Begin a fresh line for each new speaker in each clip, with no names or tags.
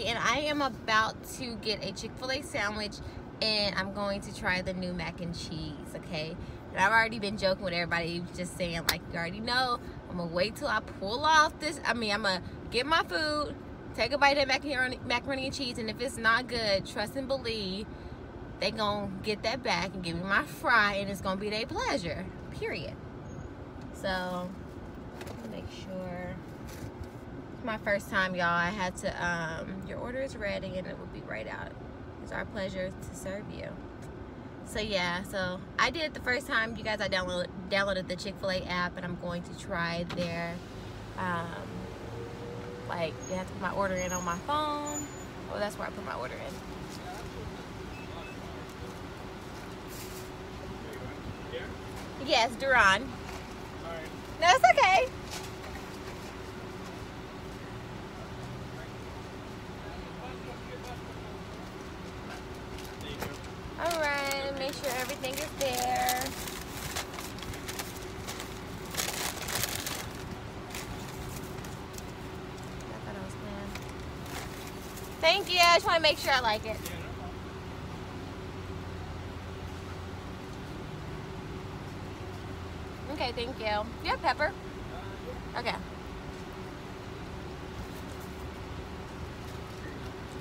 and I am about to get a Chick-fil-A sandwich and I'm going to try the new mac and cheese, okay? And I've already been joking with everybody, just saying, like, you already know, I'm gonna wait till I pull off this. I mean, I'm gonna get my food, take a bite of macaroni, macaroni and cheese, and if it's not good, trust and believe, they gonna get that back and give me my fry, and it's gonna be their pleasure, period. So, make sure my first time, y'all. I had to, um, your order is ready and it will be right out. It's our pleasure to serve you. So yeah, so I did it the first time. You guys, I downloaded, downloaded the Chick-fil-A app and I'm going to try their, um, like, you have to put my order in on my phone. Oh, that's where I put my order in. Yes, Duran. No, it's okay. All right, make sure everything is there. Thank you. I just want to make sure I like it. Okay, thank you. You have pepper? Okay.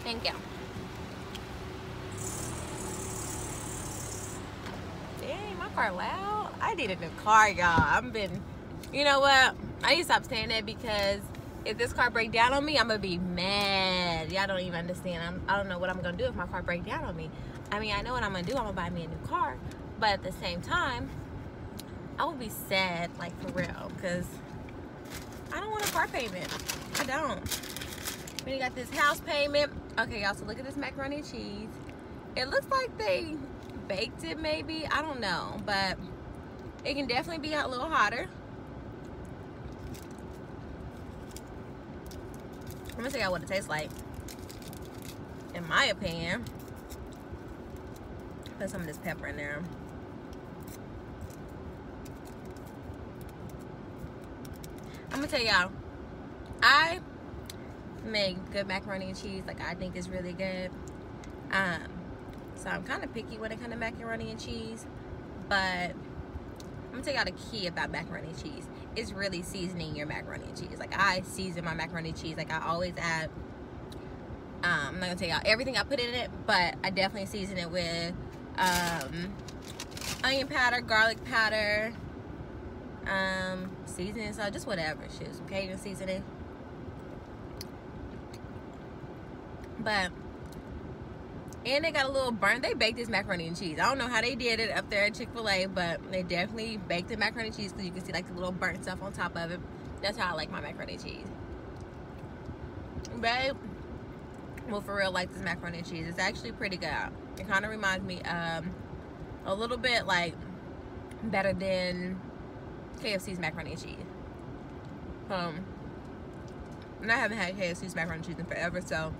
Thank you. Dang, my car loud. I need a new car, y'all. I've been, you know what? I need to stop saying that because if this car break down on me, I'm gonna be mad. Y'all don't even understand. I'm, I don't know what I'm gonna do if my car break down on me. I mean, I know what I'm gonna do. I'm gonna buy me a new car, but at the same time, I would be sad, like for real, because I don't want a car payment. I don't. You got this house payment. Okay, y'all, so look at this macaroni and cheese. It looks like they baked it maybe. I don't know, but it can definitely be a little hotter. I'm gonna tell y'all what it tastes like. In my opinion. Put some of this pepper in there. I'm gonna tell y'all, I make good macaroni and cheese. Like I think it's really good. Um, so I'm kind of picky when it comes to macaroni and cheese, but I'm gonna tell y'all the key about macaroni and cheese. It's really seasoning your macaroni and cheese. Like I season my macaroni and cheese. Like I always add. Um, I'm not gonna tell y'all everything I put in it, but I definitely season it with um, onion powder, garlic powder, um, seasoning salt, just whatever. Shit, some Cajun seasoning. But and they got a little burn. They baked this macaroni and cheese. I don't know how they did it up there at Chick-fil-A, but they definitely baked the macaroni and cheese because you can see like the little burnt stuff on top of it. That's how I like my macaroni and cheese. Babe, well for real, like this macaroni and cheese. It's actually pretty good. It kind of reminds me um, a little bit like better than KFC's macaroni and cheese. Um, and I haven't had KFC's macaroni and cheese in forever, so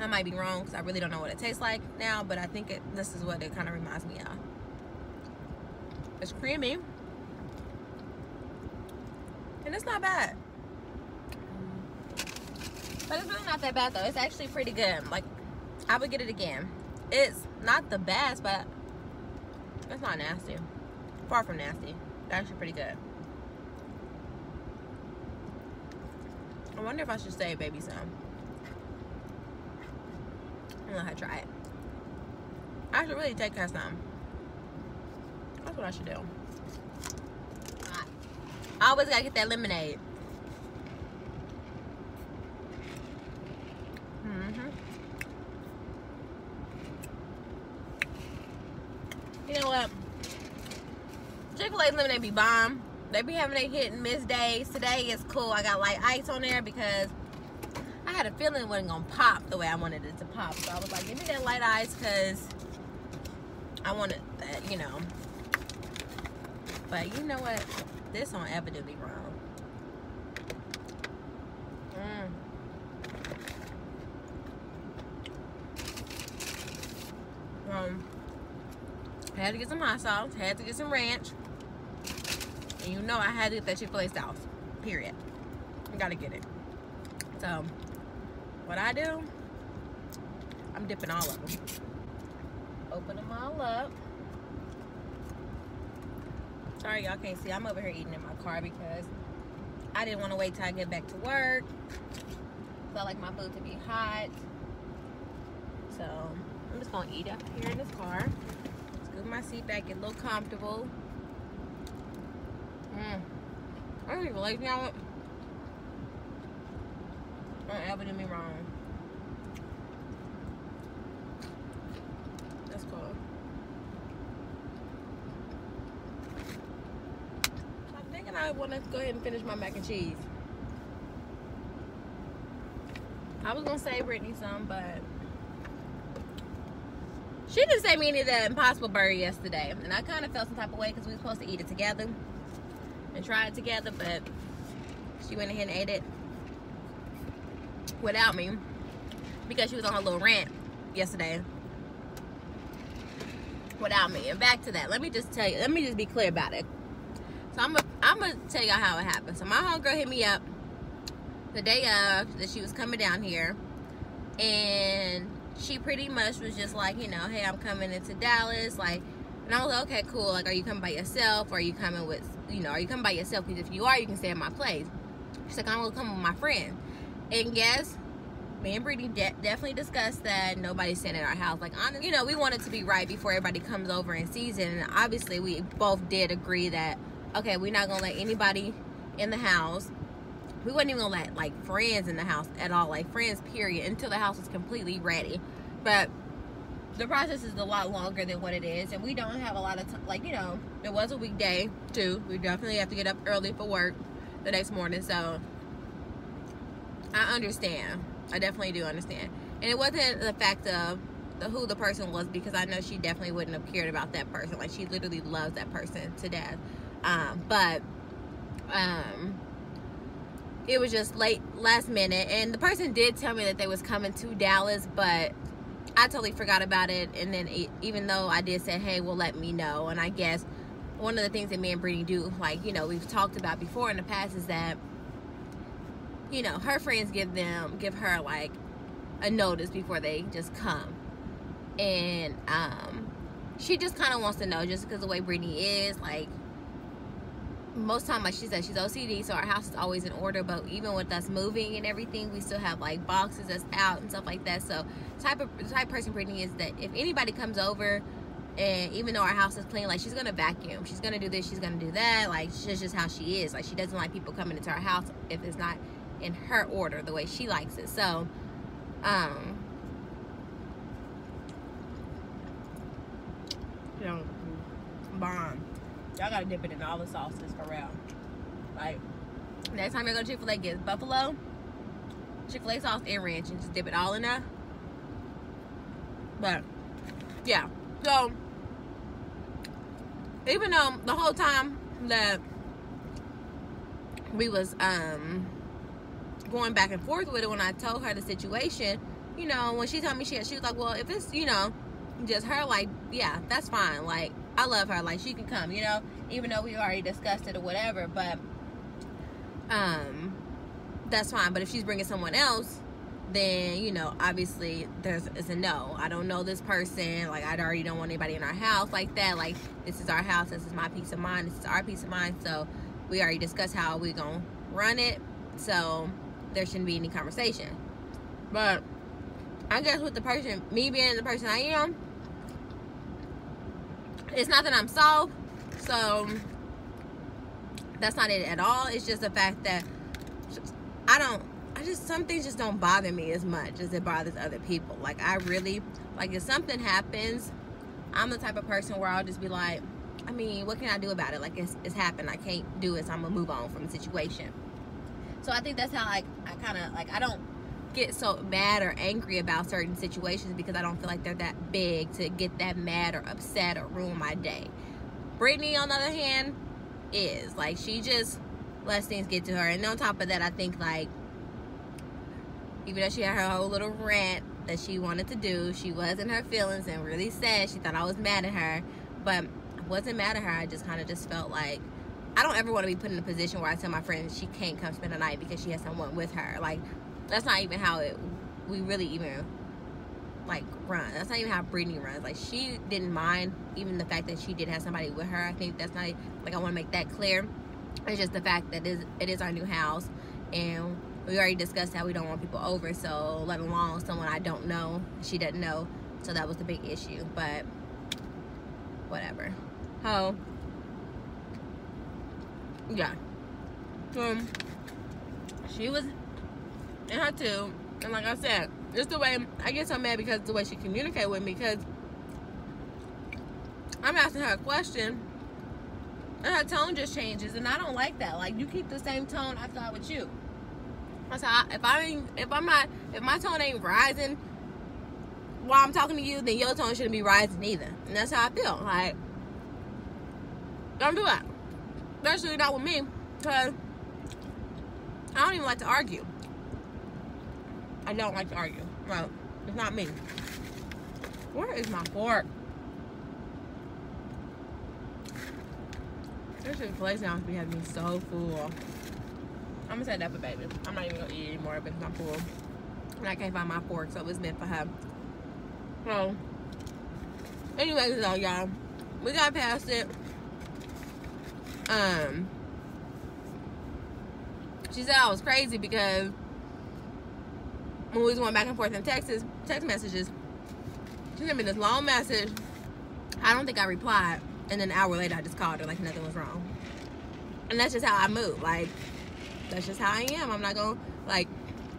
I might be wrong because I really don't know what it tastes like now, but I think it, this is what it kind of reminds me of. It's creamy. And it's not bad. But it's really not that bad though. It's actually pretty good. Like, I would get it again. It's not the best, but it's not nasty. Far from nasty. It's actually pretty good. I wonder if I should say baby some. I'm gonna try it. I should really take her some. That's what I should do. I always gotta get that lemonade. Mm-hmm. You know what? Chick-fil-A lemonade be bomb. They be having a hit and miss days. Today is cool. I got light ice on there because I had a feeling it wasn't gonna pop the way I wanted it to pop. So I was like, give me that light ice because I wanted that, you know. But you know what? This on evidently wrong. Mm. Um, had to get some hot sauce. Had to get some ranch. And you know I had to get that Chick-fil-A sauce. Period. I gotta get it. So, what I do, I'm dipping all of them. Open them all up. Sorry y'all can't see. I'm over here eating in my car because I didn't want to wait till I get back to work. Felt like my food to be hot. So I'm just gonna eat up here in this car. Scoot my seat back, get a little comfortable. Mmm. I don't even like now. Don't ever do me wrong. That's cool. I'm thinking I want to go ahead and finish my mac and cheese. I was gonna say Brittney some, but she didn't say me any of that Impossible Burger yesterday, and I kind of felt some type of way because we were supposed to eat it together and try it together, but she went ahead and ate it without me because she was on a little rant yesterday without me. And back to that, let me just tell you, let me just be clear about it. So I'm gonna I'm gonna tell y'all how it happened. So my homegirl hit me up the day of that she was coming down here, and she pretty much was just like, you know, hey, I'm coming into Dallas, like, and I was like, okay, cool. Like, are you coming by yourself, or are you coming with, you know, are you coming by yourself? Because if you are, you can stay at my place. She's like, I'm gonna come with my friend. And yes, me and Brittney de definitely discussed that nobody's staying at our house. Like, honestly, you know, we wanted to be right before everybody comes over and sees it. And obviously, we both did agree that, okay, we're not gonna let anybody in the house. We wasn't even gonna let like friends in the house at all, like friends, period, until the house was completely ready. But the process is a lot longer than what it is, and we don't have a lot of time. Like, you know, it was a weekday too. We definitely have to get up early for work the next morning, so I understand. I definitely do understand. And it wasn't the fact of the, who the person was because I know she definitely wouldn't have cared about that person. Like she literally loves that person to death. Um, but um, it was just late last minute, and the person did tell me that they was coming to Dallas, but I totally forgot about it. And then it, even though I did say, hey, well, let me know. And I guess one of the things that me and Brittney do, like you know, we've talked about before in the past, is that you know, her friends give them, give her like a notice before they just come. And um, she just kind of wants to know just because the way Brittney is, like, most time, like she said, she's OCD, so our house is always in order. But even with us moving and everything, we still have like boxes that's out and stuff like that. So type of type of person Brittney is that if anybody comes over, and even though our house is clean, like she's gonna vacuum, she's gonna do this, she's gonna do that. Like she's just how she is. Like she doesn't like people coming into our house if it's not in her order the way she likes it. So, um, bomb. Y'all gotta dip it in all the sauces for real. Like, next time you go to Chick fil A, get buffalo, Chick fil A sauce, and ranch, and just dip it all in there. But, yeah. So, even though the whole time that we was, um, going back and forth with it when I told her the situation, you know, when she told me she, she was like, well, if it's, you know, just her, like, yeah, that's fine. Like, I love her. Like, she can come, you know, even though we already discussed it or whatever. But, um, that's fine. But if she's bringing someone else, then, you know, obviously there's is a no. I don't know this person. Like, I already don't want anybody in our house like that. Like, this is our house. This is my peace of mind. This is our peace of mind. So, we already discussed how we going to run it. So, there shouldn't be any conversation. But I guess with the person, me being the person I am, it's not that I'm soft. So that's not it at all. It's just the fact that I don't, I just, some things just don't bother me as much as it bothers other people. Like I really, like if something happens, I'm the type of person where I'll just be like, I mean, what can I do about it? Like it's, it's happened. I can't do it. So I'm gonna move on from the situation. So I think that's how like I kind of like I don't get so mad or angry about certain situations because I don't feel like they're that big to get that mad or upset or ruin my day. Brittney, on the other hand, is like she just lets things get to her, and on top of that, I think like even though she had her whole little rant that she wanted to do, she was in her feelings and really sad. She thought I was mad at her, but I wasn't mad at her. I just kind of just felt like I don't ever want to be put in a position where I tell my friend she can't come spend the night because she has someone with her. Like, that's not even how it we really even like run. That's not even how Brittney runs. Like she didn't mind even the fact that she did have somebody with her. I think that's not like I want to make that clear. It's just the fact that it is, it is our new house and we already discussed how we don't want people over. So let alone someone I don't know, she doesn't know. So that was the big issue. But whatever. Oh, yeah. Um, she was in her too, and like I said, just the way I get so mad because the way she communicate with me because I'm asking her a question and her tone just changes and I don't like that. Like you keep the same tone I thought with you. That's how I, if I ain't, if I'm not if my tone ain't rising while I'm talking to you, then your tone shouldn't be rising either. And that's how I feel. Like don't do that. Especially not with me. Cause I don't even like to argue. I don't like to argue. No, it's not me. Where is my fork? This is place now be having me so full. I'm gonna set that for baby. I'm not even gonna eat anymore because I'm full. And I can't find my fork, so it was meant for her. So, anyways, though, y'all, we got past it. Um, she said I was crazy because when we was going back and forth in Texas, text messages, she sent me this long message. I don't think I replied. And then an hour later, I just called her like nothing was wrong. And that's just how I move. Like, that's just how I am. I'm not going to, like,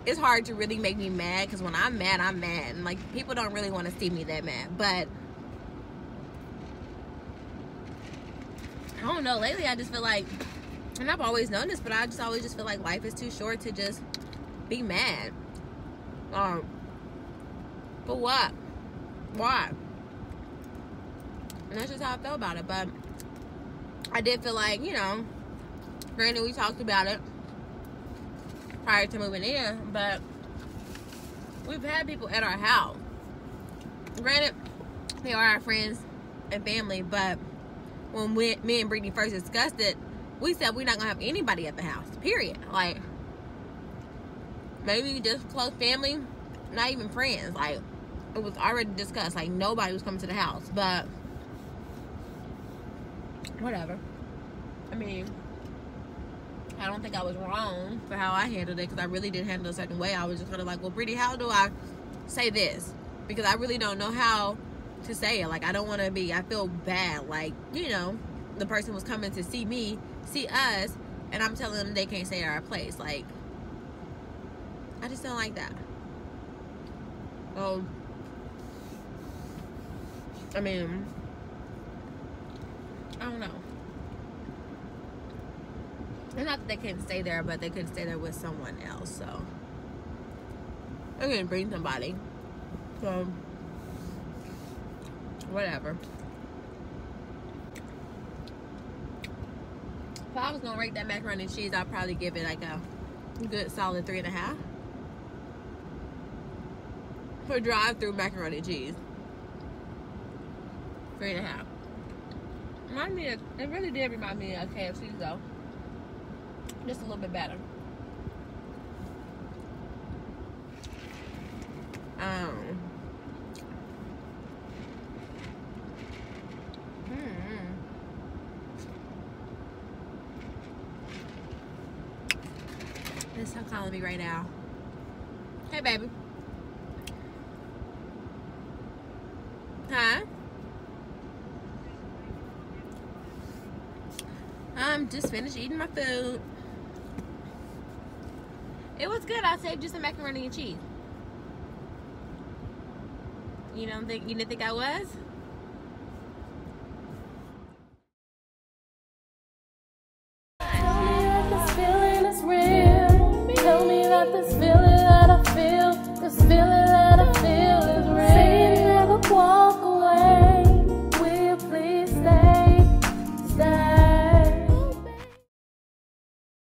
it's hard to really make me mad because when I'm mad, I'm mad. And, like, people don't really want to see me that mad. But, I don't know. Lately, I just feel like, and I've always known this, but I just always just feel like life is too short to just be mad. Um, but what? Why? And that's just how I felt about it. But I did feel like, you know, granted we talked about it prior to moving in, but we've had people at our house. Granted, they are our friends and family, but when we, me and Brittney first discussed it, we said we're not gonna have anybody at the house. Period. Like maybe just close family, not even friends. Like it was already discussed. Like nobody was coming to the house, but whatever. I mean, I don't think I was wrong for how I handled it because I really did handle it a certain way. I was just kind of like, well, Brittney, how do I say this? Because I really don't know how to say it. Like I don't want to be. I feel bad. Like you know, the person was coming to see me, see us, and I'm telling them they can't stay at our place. Like I just don't like that. Well, I mean, I don't know. Not that they couldn't stay there, but they couldn't stay there with someone else. So they couldn't bring somebody. So whatever. If I was gonna rate that macaroni and cheese, I'd probably give it like a good solid three and a half for drive-through macaroni and cheese. Three and a half. Remind me of, it really did remind me of KFC though. Just a little bit better. Um. Hmm. Her calling me right now. Hey, baby. Huh? I'm just finished eating my food. It was good. I saved you some macaroni and cheese. You don't think you didn't think I was?